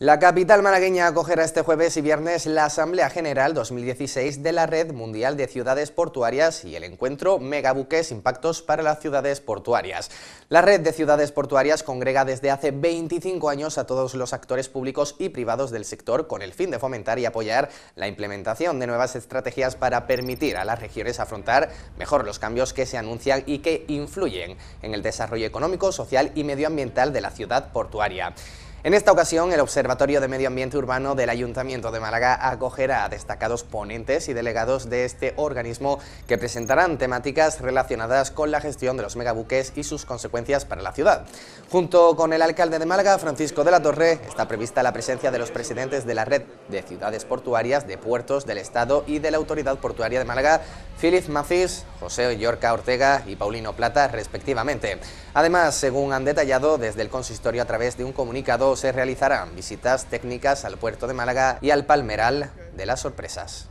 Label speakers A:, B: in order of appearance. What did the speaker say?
A: La capital malagueña acogerá este jueves y viernes la Asamblea General 2016 de la Red Mundial de Ciudades Portuarias y el encuentro Megabuques Impactos para las Ciudades Portuarias. La Red de Ciudades Portuarias congrega desde hace 25 años a todos los actores públicos y privados del sector con el fin de fomentar y apoyar la implementación de nuevas estrategias para permitir a las regiones afrontar mejor los cambios que se anuncian y que influyen en el desarrollo económico, social y medioambiental de la ciudad portuaria. En esta ocasión, el Observatorio de Medio Ambiente Urbano del Ayuntamiento de Málaga acogerá a destacados ponentes y delegados de este organismo que presentarán temáticas relacionadas con la gestión de los megabuques y sus consecuencias para la ciudad. Junto con el alcalde de Málaga, Francisco de la Torre, está prevista la presencia de los presidentes de la red de ciudades portuarias, de puertos del Estado y de la Autoridad Portuaria de Málaga, Philip Mafis, José Yorca Ortega y Paulino Plata, respectivamente. Además, según han detallado desde el consistorio a través de un comunicado, se realizarán visitas técnicas al puerto de Málaga y al Palmeral de las Sorpresas.